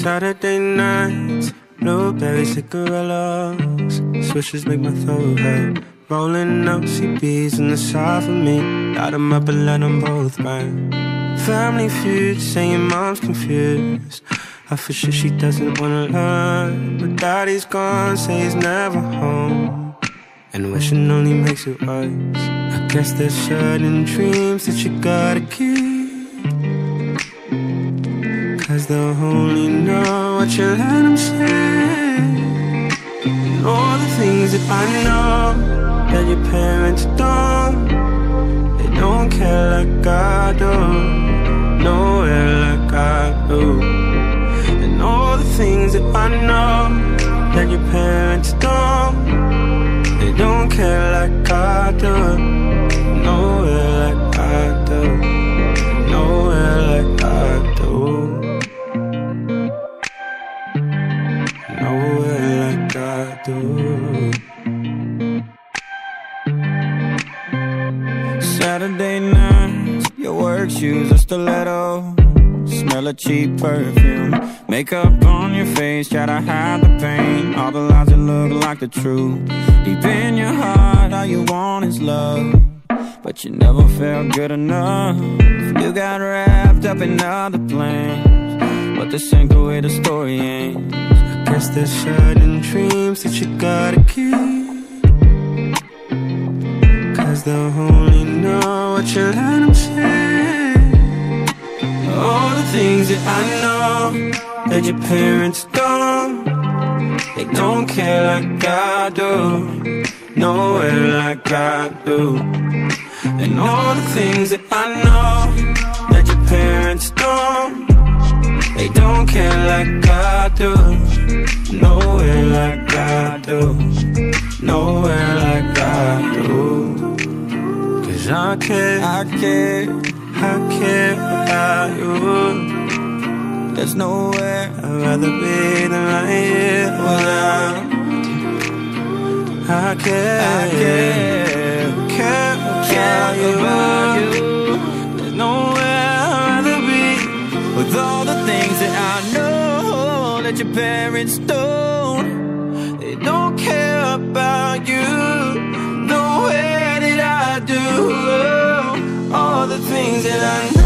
Saturday nights, blueberry cigarillos, swishers make my throat hurt. Rolling up CBs in the side for me, light 'em up and let 'em both burn. Family feud, saying mom's confused. I for sure she doesn't wanna learn, but daddy's gone, say he's never home. And wishing only makes it worse. I guess there's certain dreams that you gotta keep. Cause they'll only know what you let them say And all the things that I know That your parents don't They don't care like I do Nowhere like I do. And all the things that I know That your parents don't They don't care like I do shoes are stiletto. Smell a cheap perfume. Makeup on your face, try to hide the pain. All the lies that look like the truth. Deep in your heart, all you want is love. But you never felt good enough. You got wrapped up in other plans. But this ain't the way the story ends. Guess there's certain dreams that you gotta keep. Cause they'll only know what you let them I know that your parents don't. They don't care like I do. Nowhere like I do. And all the things that I know that your parents don't. They don't care like I do. Nowhere like I do. Nowhere like I do. Cause I care, I care, I care about you. There's nowhere I'd rather be than right here without you. I care, I care, care about you. you. There's nowhere I'd rather be with all the things that I know that your parents don't. They don't care about you the way that I do. All the things that I know.